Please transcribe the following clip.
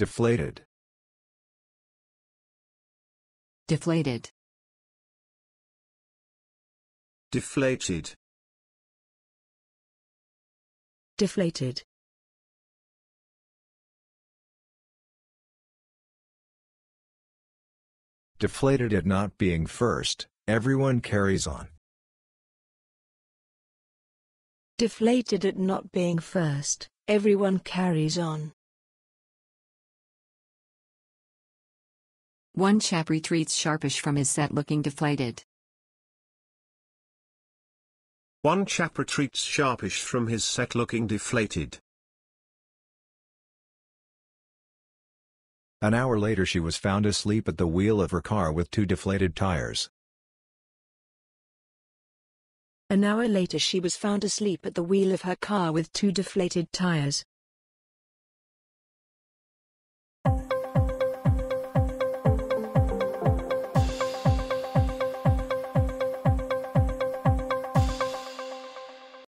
Deflated. deflated, deflated, deflated, Deflated at not being first, everyone carries on. deflated at not being first, everyone carries on. One chap retreats sharpish from his set looking deflated, one chap retreats sharpish from his set looking deflated. An hour later she was found asleep at the wheel of her car with two deflated tires. An hour later she was found asleep at the wheel of her car with two deflated tires.